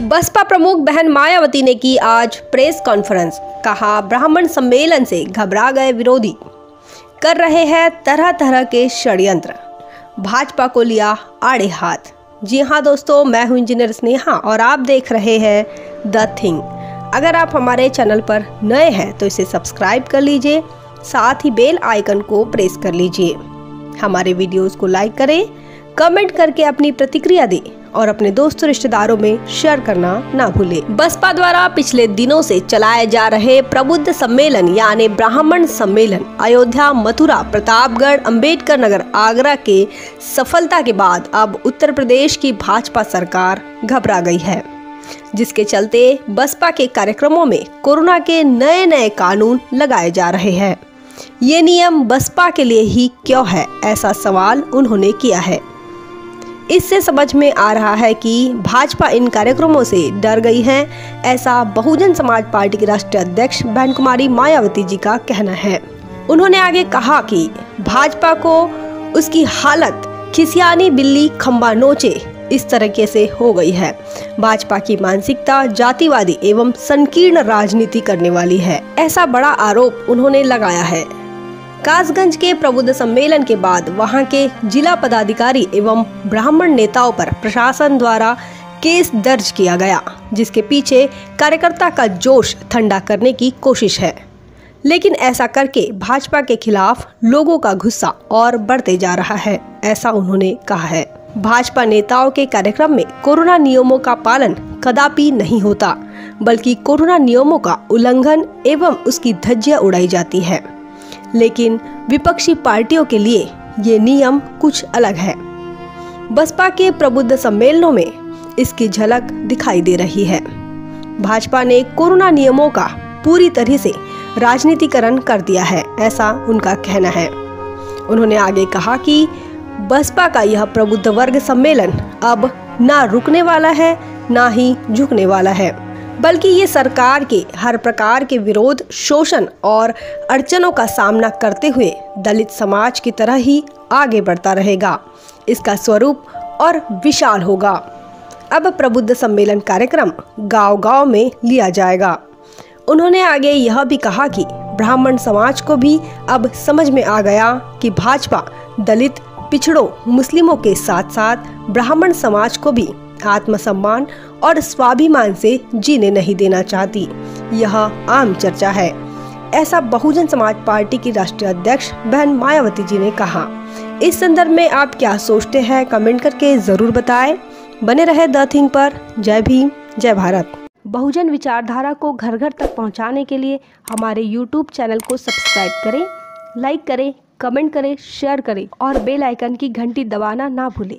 बसपा प्रमुख बहन मायावती ने की आज प्रेस कॉन्फ्रेंस। कहा, ब्राह्मण सम्मेलन से घबरा गए विरोधी। कर रहे हैं तरह तरह के षड्यंत्र। भाजपा को लिया आड़े हाथ। जी हाँ दोस्तों, मैं हूँ इंजीनियर स्नेहा और आप देख रहे हैं द थिंग। अगर आप हमारे चैनल पर नए हैं तो इसे सब्सक्राइब कर लीजिए, साथ ही बेल आइकन को प्रेस कर लीजिए। हमारे वीडियोस को लाइक करें, कमेंट करके अपनी प्रतिक्रिया दें। और अपने दोस्तों रिश्तेदारों में शेयर करना ना भूले। बसपा द्वारा पिछले दिनों से चलाए जा रहे प्रबुद्ध सम्मेलन, यानी ब्राह्मण सम्मेलन, अयोध्या, मथुरा, प्रतापगढ़, अंबेडकर नगर, आगरा के सफलता के बाद अब उत्तर प्रदेश की भाजपा सरकार घबरा गई है। जिसके चलते बसपा के कार्यक्रमों में कोरोना के नए नए कानून लगाए जा रहे हैं। ये नियम बसपा के लिए ही क्यों है, ऐसा सवाल उन्होंने किया है। इससे समझ में आ रहा है कि भाजपा इन कार्यक्रमों से डर गई है। ऐसा बहुजन समाज पार्टी की राष्ट्रीय अध्यक्ष बहन कुमारी मायावती जी का कहना है। उन्होंने आगे कहा कि भाजपा को उसकी हालत खिसियानी, बिल्ली खम्बा नोचे इस तरीके से हो गई है। भाजपा की मानसिकता जातिवादी एवं संकीर्ण राजनीति करने वाली है। ऐसा बड़ा आरोप उन्होंने लगाया है। कासगंज के प्रबुद्ध सम्मेलन के बाद वहाँ के जिला पदाधिकारी एवं ब्राह्मण नेताओं पर प्रशासन द्वारा केस दर्ज किया गया, जिसके पीछे कार्यकर्ता का जोश ठंडा करने की कोशिश है। लेकिन ऐसा करके भाजपा के खिलाफ लोगों का गुस्सा और बढ़ते जा रहा है, ऐसा उन्होंने कहा है। भाजपा नेताओं के कार्यक्रम में कोरोना नियमों का पालन कदापि नहीं होता, बल्कि कोरोना नियमों का उल्लंघन एवं उसकी धज्जियाँ उड़ाई जाती है। लेकिन विपक्षी पार्टियों के लिए ये नियम कुछ अलग है। बसपा के प्रबुद्ध सम्मेलनों में इसकी झलक दिखाई दे रही है। भाजपा ने कोरोना नियमों का पूरी तरह से राजनीतिकरण कर दिया है, ऐसा उनका कहना है। उन्होंने आगे कहा कि बसपा का यह प्रबुद्ध वर्ग सम्मेलन अब ना रुकने वाला है, ना ही झुकने वाला है। बल्कि ये सरकार के हर प्रकार के विरोध, शोषण और अड़चनों का सामना करते हुए दलित समाज की तरह ही आगे बढ़ता रहेगा। इसका स्वरूप और विशाल होगा। अब प्रबुद्ध सम्मेलन कार्यक्रम गांव-गांव में लिया जाएगा। उन्होंने आगे यह भी कहा कि ब्राह्मण समाज को भी अब समझ में आ गया कि भाजपा दलित, पिछड़ों, मुस्लिमों के साथ साथ ब्राह्मण समाज को भी आत्मसम्मान और स्वाभिमान से जीने नहीं देना चाहती। यह आम चर्चा है। ऐसा बहुजन समाज पार्टी की राष्ट्रीय अध्यक्ष बहन मायावती जी ने कहा। इस संदर्भ में आप क्या सोचते हैं, कमेंट करके ज़रूर बताएँ। बने रहे द थिंग पर। जय भीम, जय भारत। बहुजन विचारधारा को घर घर तक पहुँचाने के लिए हमारे यूट्यूब चैनल को सब्सक्राइब करें, लाइक करें, कमेंट करें, शेयर करें और बेल आइकन की घंटी दबाना ना भूलें।